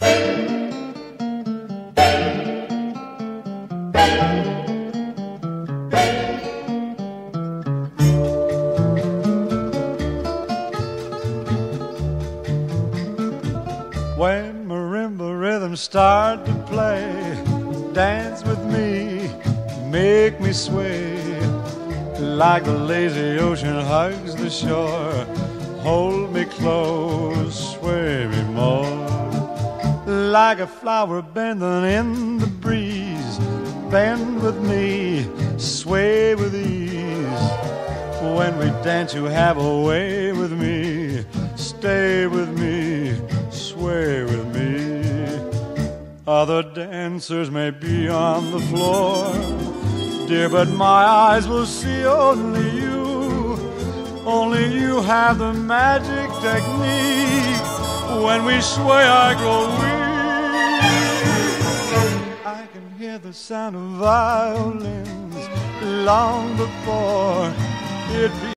When marimba rhythms start to play, dance with me, make me sway. Like the lazy ocean hugs the shore, hold me close. Like a flower bending in the breeze, bend with me, sway with ease. When we dance, you have a way with me, stay with me, sway with me. Other dancers may be on the floor, dear, but my eyes will see only you. Only you have the magic technique. When we sway, I grow weak. Can hear the sound of violins long before it